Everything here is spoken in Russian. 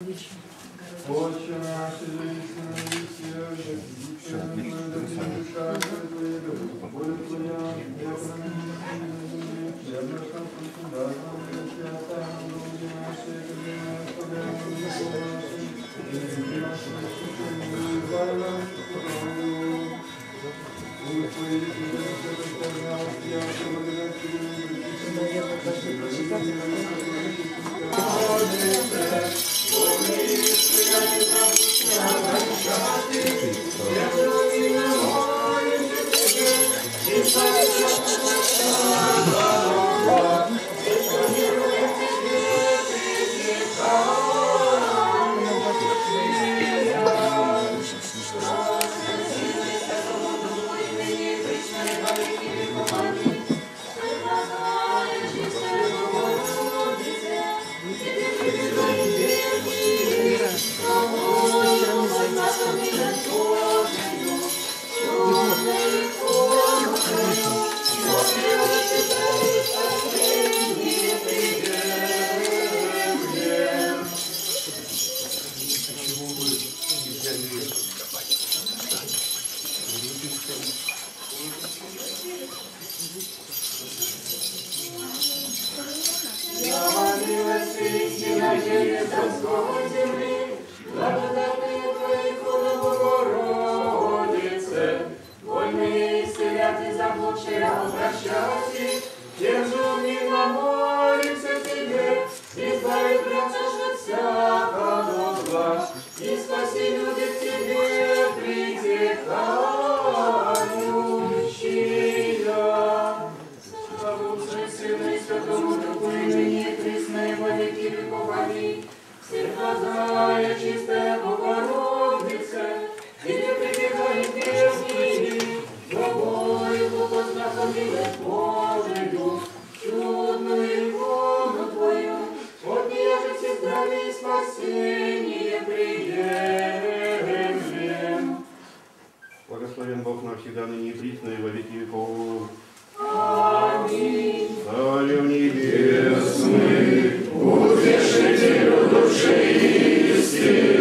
Отче наш, Jesus. пречисте Богородице, і не прибігай пісні, тобою благословили Божею, чудну ікону Твою, одержите здраві спасіння приємлем. Благословен Бог навсегда, ныне и присно, и во веки веков. Аминь. Царем небесный, Утешителю души истины.